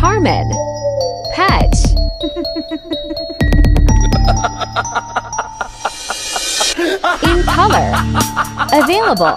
Carmen. Pet. In color. Available.